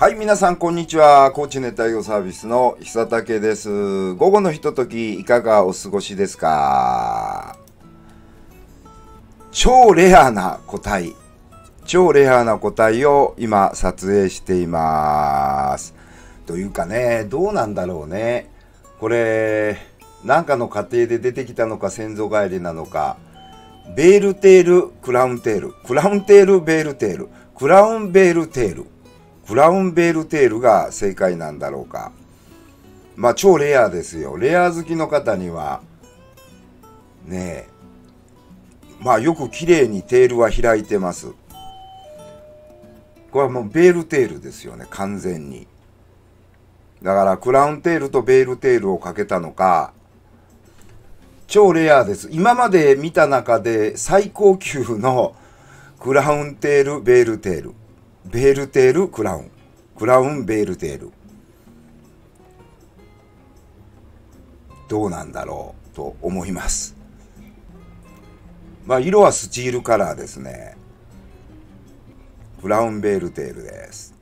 はい、皆さん、こんにちは。高知熱帯魚サービスの久武です。午後のひととき、いかがお過ごしですか？超レアな個体。超レアな個体を今撮影しています。というかね、どうなんだろうね。これ、なんかの過程で出てきたのか先祖返りなのか。ベールテール、クラウンテール。クラウンテール、ベールテール。クラウンベールテール。クラウンベールテールが正解なんだろうか。まあ超レアですよ。レア好きの方には、ねえ、まあよく綺麗にテールは開いてます。これはもうベールテールですよね、完全に。だからクラウンテールとベールテールをかけたのか、超レアです。今まで見た中で最高級のクラウンテール、ベールテール。ベールテール、クラウン。クラウン、ベールテール。どうなんだろうと思います。まあ、色はスチールカラーですね。クラウンベールテールです。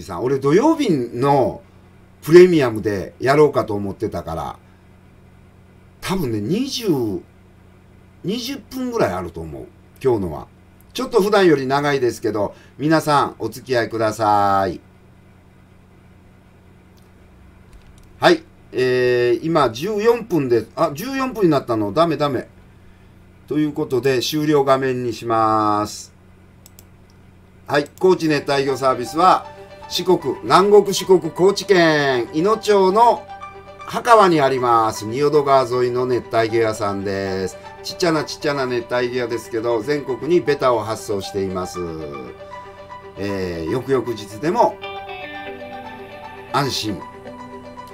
い、さん。俺土曜日のプレミアムでやろうかと思ってたから、多分ね、20、20分ぐらいあると思う。今日のは。ちょっと普段より長いですけど、皆さんお付き合いください。はい。えー、今14分で、あ、14分になったの、ダメダメ。ということで、終了画面にします。はい。高知熱帯魚サービスは、四国、南国四国高知県、伊野町の墓川にあります。仁淀川沿いの熱帯魚屋さんです。ちっちゃなちっちゃな熱帯魚屋ですけど、全国にベタを発送しています。えー、翌々日でも、安心、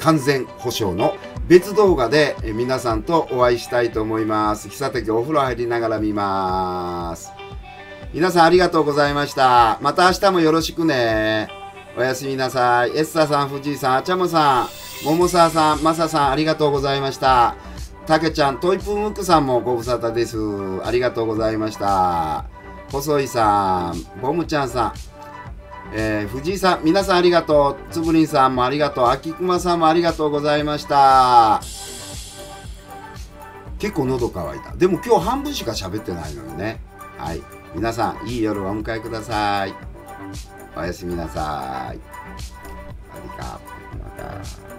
完全保証の別動画で皆さんとお会いしたいと思います。久手お風呂入りながら見ます。皆さんありがとうございました。また明日もよろしくね。おやすみなさい。エッサさん、藤井さん、あちゃむさん、桃沢さん、まささん、ありがとうございました。たけちゃん、トイプムックさんもご無沙汰です。ありがとうございました。細井さん、ボムちゃんさん、えー、藤井さん、皆さんありがとう。つぶりんさんもありがとう。秋熊さんもありがとうございました。結構喉乾いた。でも今日半分しか喋ってないのにね。はい。皆さん、いい夜をお迎えください。おやすみなさい。ありがとう。また。